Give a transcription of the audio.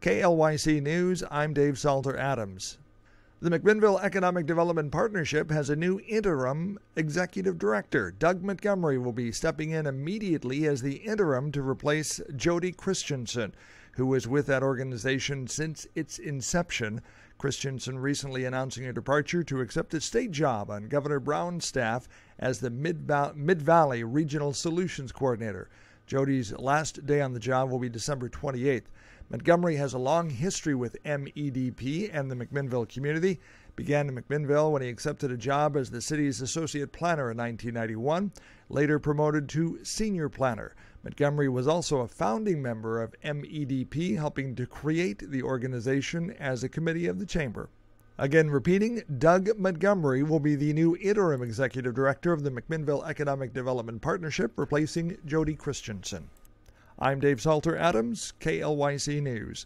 KLYC News, I'm Dave Salter Adams. The McMinnville Economic Development Partnership has a new interim executive director. Doug Montgomery will be stepping in immediately as the interim to replace Jody Christensen, who was with that organization since its inception. Christensen recently announcing her departure to accept a state job on Governor Brown's staff as the Mid Valley Regional Solutions Coordinator. Jody's last day on the job will be December 28th. Montgomery has a long history with MEDP and the McMinnville community. Began in McMinnville when he accepted a job as the city's associate planner in 1991, later promoted to senior planner. Montgomery was also a founding member of MEDP, helping to create the organization as a committee of the chamber. Again, repeating, Doug Montgomery will be the new interim executive director of the McMinnville Economic Development Partnership, replacing Jody Christensen. I'm Dave Salter Adams, KLYC News.